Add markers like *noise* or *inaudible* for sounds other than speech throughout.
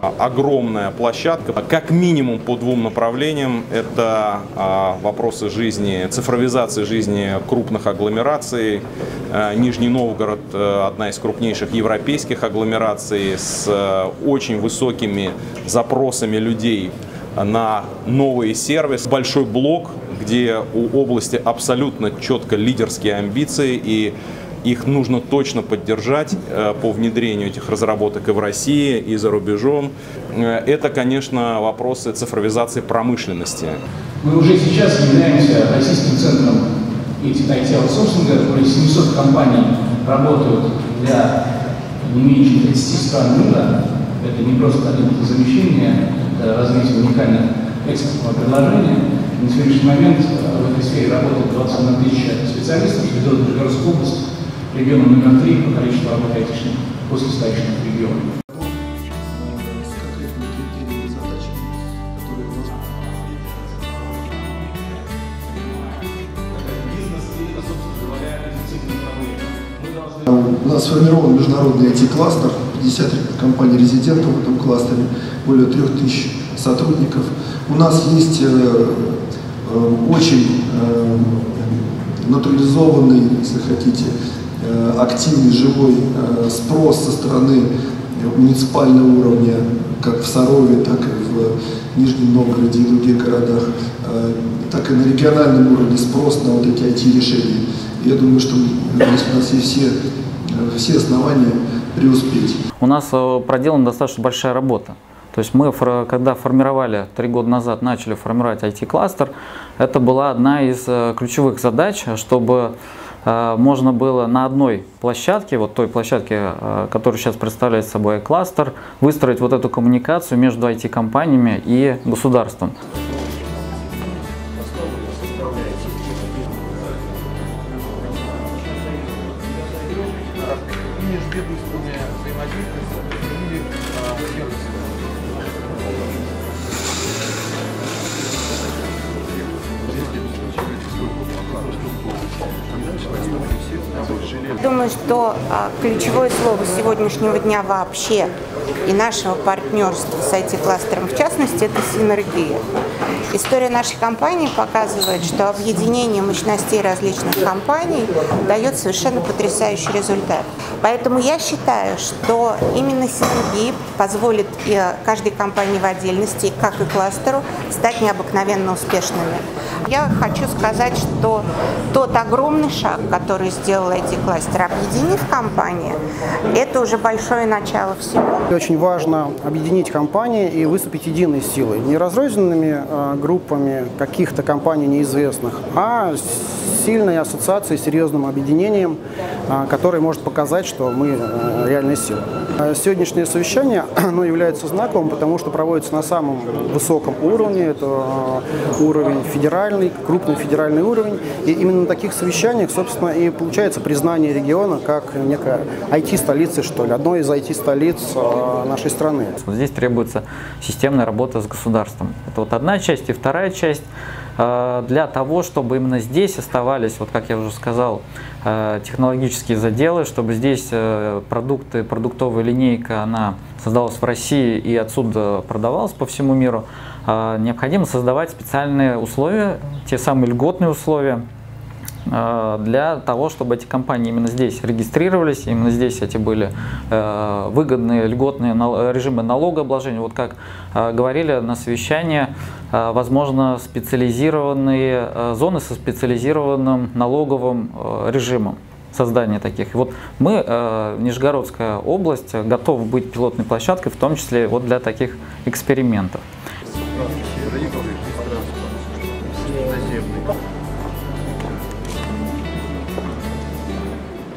огромная площадка, как минимум по двум направлениям. Это вопросы жизни, цифровизации жизни крупных агломераций. Нижний Новгород – одна из крупнейших европейских агломераций с очень высокими запросами людей на новые сервисы. Большой блок, где у области абсолютно четко лидерские амбиции и их нужно точно поддержать э, по внедрению этих разработок и в России, и за рубежом. Э, это, конечно, вопросы цифровизации промышленности. Мы уже сейчас являемся российским центром IT-аутсорсинга, более 700 компаний работают для не менее 30 стран мира. Это не просто замещение, это развитие уникальных экспортного предложения. На сегодняшний момент э, в этой сфере работает 21 тысяча специалистов, делает Нижегородскую область регионом номер три по количеству работающих после столичных регионов. У нас сформирован международный IT-кластер, 50 компаний-резидентов в этом кластере, более 3000 сотрудников. У нас есть э, э, очень э, натурализованный, если хотите, Э, активный, живой э, спрос со стороны муниципального уровня, как в Сарове, так и в Нижнем Новгороде и других городах, э, так и на региональном уровне спрос на вот эти IT-решения. Я думаю, что у нас есть все, все основания преуспеть. У нас проделана достаточно большая работа. То есть мы, когда формировали, три года назад начали формировать IT-кластер, это была одна из ключевых задач, чтобы Э, можно было на одной площадке, вот той площадке, э, которая сейчас представляет собой кластер, выстроить вот эту коммуникацию между IT-компаниями и государством. Думаю, что а, ключевое слово сегодняшнего дня вообще и нашего партнерства с IT-кластером в частности – это синергия. История нашей компании показывает, что объединение мощностей различных компаний дает совершенно потрясающий результат. Поэтому я считаю, что именно синергия позволит и каждой компании в отдельности, как и кластеру, стать необыкновенно успешными. Я хочу сказать, что тот огромный шаг, который сделал IT-кластер, объединив компании, это уже большое начало всего. Очень важно объединить компании и выступить единой силой, не разрозненными а, группами каких-то компаний неизвестных, а сильной ассоциацией, серьезным объединением, а, которое может показать, что мы а, реальная сила. Сегодняшнее совещание *clears throat* оно является знаковым, потому что проводится на самом высоком уровне, это уровень федеральный, крупный федеральный уровень, и именно на таких совещаниях, собственно, и получается признание региона как некая IT-столицы, что ли, одной из IT-столиц нашей страны. Здесь требуется системная работа с государством. Это вот одна часть. И вторая часть э, для того, чтобы именно здесь оставались, вот как я уже сказал, э, технологические заделы, чтобы здесь э, продукты, продуктовая линейка, она создалась в России и отсюда продавалась по всему миру, необходимо создавать специальные условия, те самые льготные условия, Э, для того, чтобы эти компании именно здесь регистрировались, именно здесь эти были э, выгодные льготные режимы налогообложения. Вот как э, говорили на совещании, возможно, специализированные зоны со специализированным налоговым режимом создания таких. И вот мы, Нижегородская область, готовы быть пилотной площадкой, в том числе вот для таких экспериментов.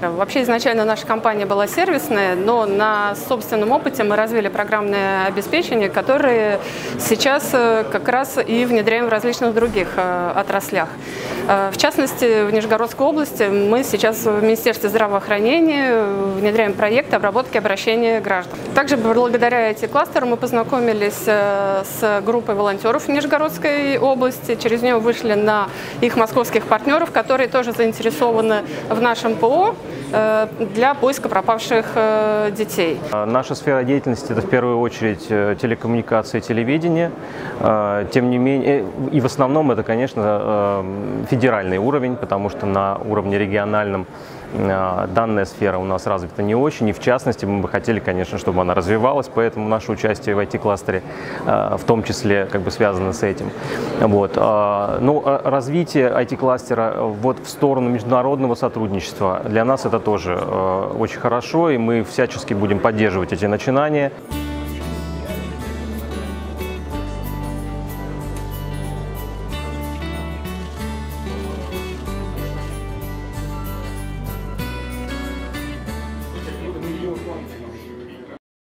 Вообще изначально наша компания была сервисная, но на собственном опыте мы развили программное обеспечение, которое сейчас э, как раз и внедряем в различных других э, отраслях. Э, в частности, в Нижегородской области мы сейчас в Министерстве здравоохранения внедряем проект обработки обращения граждан. Также благодаря этим кластеру мы познакомились с группой волонтеров Нижегородской области. Через нее вышли на их московских партнеров, которые тоже заинтересованы в нашем ПО для поиска пропавших детей. Наша сфера деятельности – это в первую очередь телекоммуникации и телевидение. Тем не менее, и в основном это, конечно, федеральный уровень, потому что на уровне региональном данная сфера у нас развита не очень, и в частности мы бы хотели, конечно, чтобы она развивалась, поэтому наше участие в IT-кластере а, в том числе как бы связано с этим. Вот. А, ну, развитие IT-кластера вот в сторону международного сотрудничества для нас это тоже очень хорошо, и мы всячески будем поддерживать эти начинания.